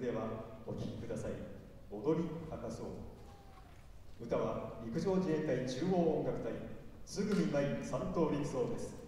曲ではお聴きください。踊り博そう歌は陸上自衛隊中央音楽隊すぐに舞三等陸曹です。